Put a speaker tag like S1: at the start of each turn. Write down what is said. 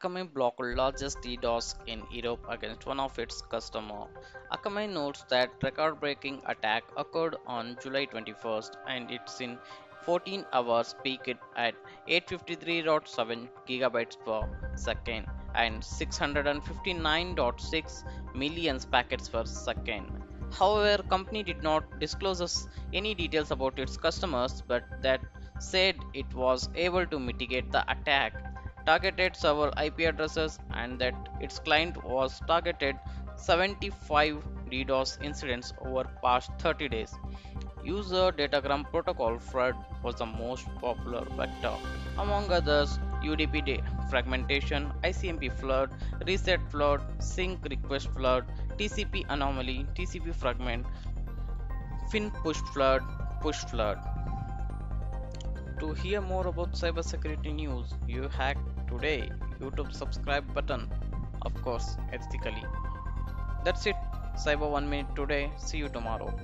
S1: Akamai blocked largest DDoS in Europe against one of its customers. Akamai notes that record-breaking attack occurred on July 21st and it's in 14 hours peaked at 853.7 gigabytes per second and 659.6 million packets per second. However, company did not disclose any details about its customers, but that said it was able to mitigate the attack, targeted several IP addresses, and that its client was targeted 75 DDoS incidents over past 30 days. User datagram protocol flood was the most popular vector. Among others, UDP fragmentation, ICMP flood, reset flood, SYN request flood, TCP anomaly, TCP fragment, fin push flood, push flood. To hear more about cybersecurity news, you hack today YouTube subscribe button, of course, ethically. That's it. Cyber 1 minute today. See you tomorrow.